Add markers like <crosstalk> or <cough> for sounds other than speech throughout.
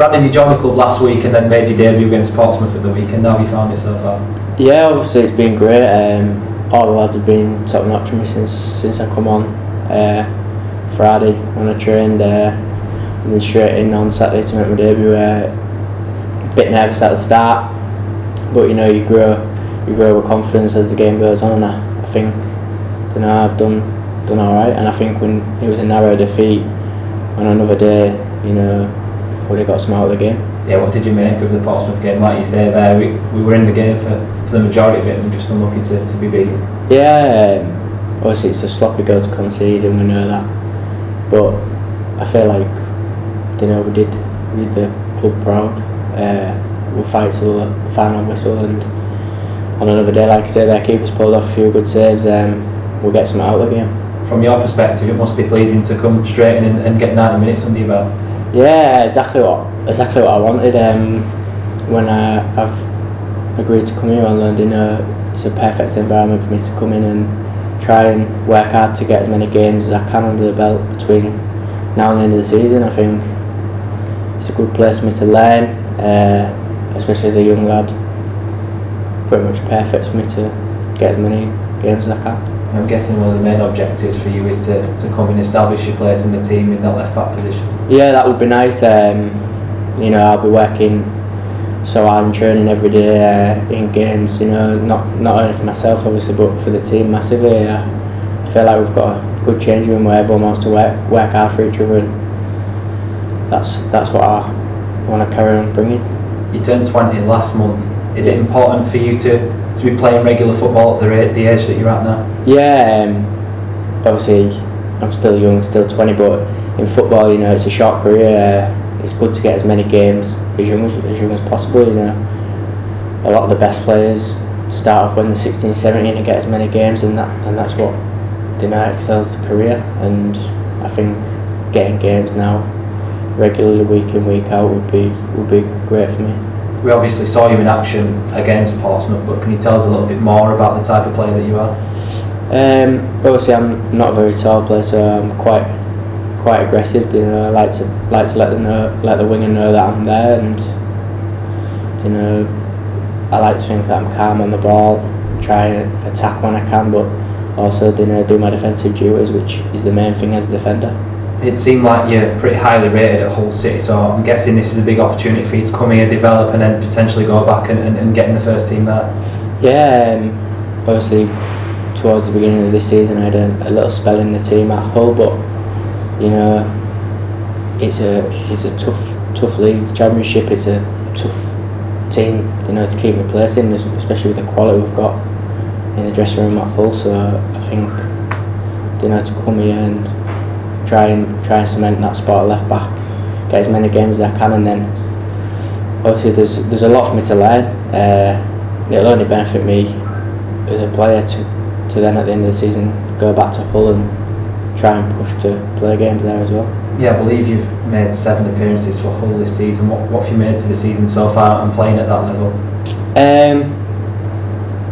Brandon, you joined the club last week and then made your debut against Portsmouth at the weekend. How have you found it so far? Yeah, obviously it's been great. Um, all the lads have been top notch for me since since I come on uh, Friday when I trained, uh, and then straight in on Saturday to make my debut. Uh, a bit nervous at the start, but you know you grow you grow with confidence as the game goes on. And I, I think you know I've done done all right, and I think when it was a narrow defeat on another day, you know would have got some out of the game. Yeah, what did you make of the Portsmouth game? Like you say there, we, we were in the game for, for the majority of it and we're just unlucky to, to be beaten. Yeah, um, obviously it's a sloppy goal to concede and we know that. But I feel like, you know, we did, we did the club proud. Uh, we'll fight till the final whistle and on another day, like I say, their keepers pulled off a few good saves. Um, we'll get some out of the game. From your perspective, it must be pleasing to come straight in and, and get 90 minutes under your belt. Yeah, exactly what exactly what I wanted. Um, when I, I've agreed to come here on London, uh, it's a perfect environment for me to come in and try and work hard to get as many games as I can under the belt between now and the end of the season. I think it's a good place for me to learn, uh, especially as a young lad. Pretty much perfect for me to get as many games as I can. I'm guessing one of the main objectives for you is to, to come and establish your place in the team in that left back position. Yeah, that would be nice. Um, you know, I'll be working so I'm training every day uh, in games. You know, not not only for myself obviously, but for the team massively. Uh, I feel like we've got a good change room where everyone wants to work work hard for each other, and that's that's what I want to carry on bringing. You turned 20 last month. Is it important for you to to be playing regular football at the, the age that you're at now? Yeah, um, obviously I'm still young, still 20, but in football, you know, it's a short career. Uh, it's good to get as many games as young as, as young as possible. You know, a lot of the best players start off when they're 16, 17 and get as many games, and that and that's what Denier excels career. And I think getting games now regularly, week in, week out, would be would be great for me we obviously saw you in action against Portsmouth, but can you tell us a little bit more about the type of player that you are? Um, obviously, I'm not a very tall player, so I'm quite quite aggressive. You know, I like to like to let the know, let the winger know that I'm there, and you know, I like to think that I'm calm on the ball, try and attack when I can, but also you know, do my defensive duties, which is the main thing as a defender it seemed like you're pretty highly rated at Hull City, so I'm guessing this is a big opportunity for you to come here, develop, and then potentially go back and, and, and get in the first team there. Yeah, um, obviously, towards the beginning of this season, I had a, a, little spell in the team at Hull, but you know, it's a it's a tough tough league, it's championship. It's a tough team, you know, to keep in, especially with the quality we've got in the dressing room at Hull. So I think you know to come here and try and try and cement that spot left back, get as many games as I can, and then obviously there's there's a lot for me to learn. Uh, it'll only benefit me as a player to to then at the end of the season go back to Hull and try and push to play games there as well. Yeah, I believe you've made seven appearances for Hull this season. What, what have you made to the season so far and playing at that level? Um,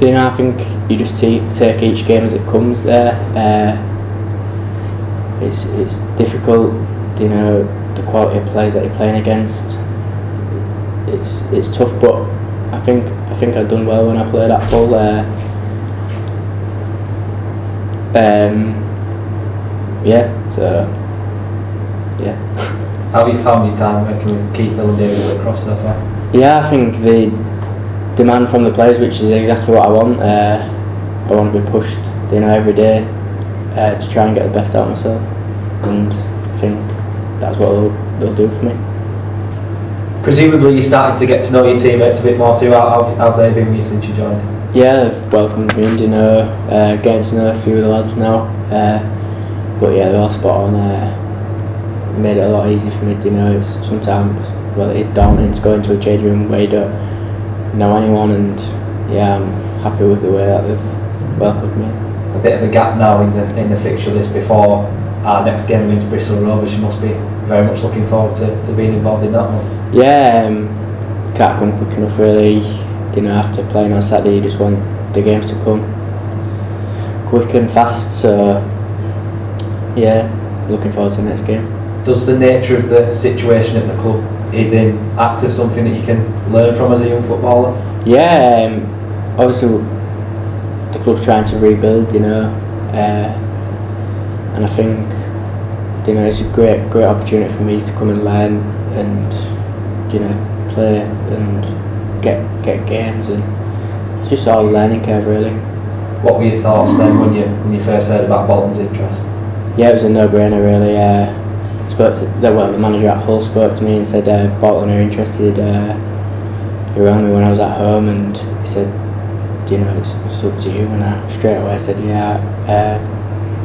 you know, I think you just take, take each game as it comes there. Uh, it's it's difficult. You know the quality of players that you're playing against. It's it's tough, but I think I think I've done well when I played at Hull. Uh, um, yeah, so yeah. <laughs> How have you found your time working with Keith Hill and David Flitcroft so far? Yeah, I think the demand from the players, which is exactly what I want. Uh, I want to be pushed, you know, every day uh, to try and get the best out of myself. And I think that's what they'll, they'll do for me. Presumably you started to get to know your teammates a bit more too. How have they been with you since you joined? Yeah, they've welcomed me and you know, uh, getting to know a few of the lads now. Uh, but yeah, they're all spot on. Uh, made it a lot easier for me. You know, it's sometimes well, it's daunting to go into a change room where you don't know anyone, and yeah, I'm happy with the way that they've welcomed me a bit of a gap now in the in the fixture list before our next game against Bristol Rovers. You must be very much looking forward to, to being involved in that one. Yeah, um, can't come quick enough really. You know, after playing on Saturday, you just want the games to come quick and fast. So yeah, looking forward to the next game. Does the nature of the situation at the club is in act as something that you can learn from as a young footballer? Yeah, um, obviously the club's trying to rebuild, you know, uh, and I think you know it's a great great opportunity for me to come and learn and you know play and get get games and it's just all a learning curve really. What were your thoughts then when you when you first heard about Bolton's interest? Yeah, it was a no-brainer really. Uh, spoke to the, well, the manager at Hull spoke to me and said uh, Bolton are interested. Uh, he rang me when I was at home and he said, you know, it's, it's up to you. And I straight away said, yeah, uh,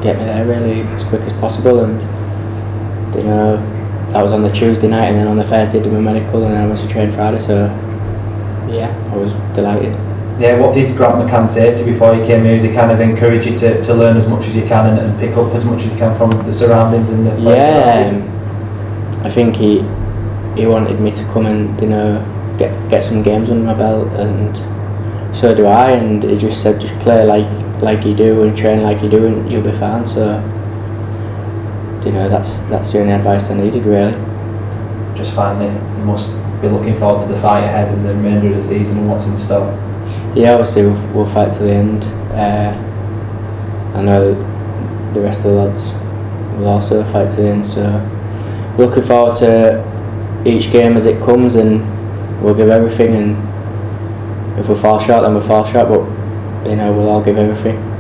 get me there really as quick as possible. And you know, that was on the Tuesday night, and then on the Thursday I did my medical, and then I went to train Friday. So yeah, I was delighted. Yeah, what did Grant McCann say to you before you came here? Does he kind of encourage you to, to learn as much as you can and, and pick up as much as you can from the surroundings and the Yeah, um, I think he he wanted me to come and you know get get some games under my belt, and so do I. And he just said, just play like like you do and train like you do, and you'll be fine. So you know that's that's the only advice I needed really. Just finally, you must be looking forward to the fight ahead and the remainder of the season and what's in store. Yeah, obviously we'll, we'll fight to the end. Uh, I know the rest of the lads will also fight to the end. So looking forward to each game as it comes, and we'll give everything. And if we fall short, then we fall short. But you know we'll all give everything.